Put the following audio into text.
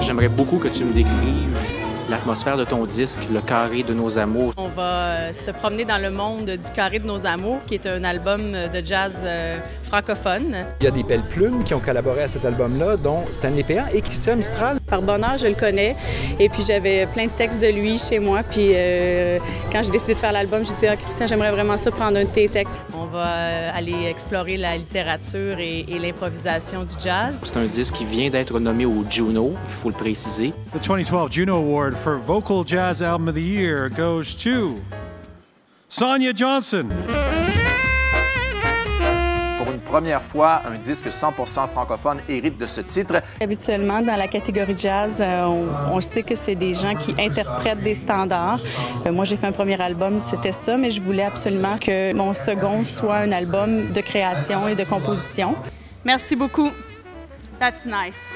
J'aimerais beaucoup que tu me décrives l'atmosphère de ton disque, le carré de nos amours. On va euh, se promener dans le monde du carré de nos amours, qui est un album de jazz euh, francophone. Il y a des belles plumes qui ont collaboré à cet album-là, dont Stanley Péan et Christian Mistral. Par bonheur, je le connais. Et puis j'avais plein de textes de lui chez moi. Puis euh, quand j'ai décidé de faire l'album, je dit ah, Christian, j'aimerais vraiment ça prendre un de tes textes. On va aller explorer la littérature et, et l'improvisation du jazz. C'est un disque qui vient d'être nommé au Juno, il faut le préciser. The 2012 Juno Award for Vocal Jazz Album of the Year goes to Sonia Johnson. Première fois, un disque 100% francophone hérite de ce titre. Habituellement, dans la catégorie jazz, euh, on, on sait que c'est des gens qui interprètent des standards. Euh, moi, j'ai fait un premier album, c'était ça, mais je voulais absolument que mon second soit un album de création et de composition. Merci beaucoup. That's nice.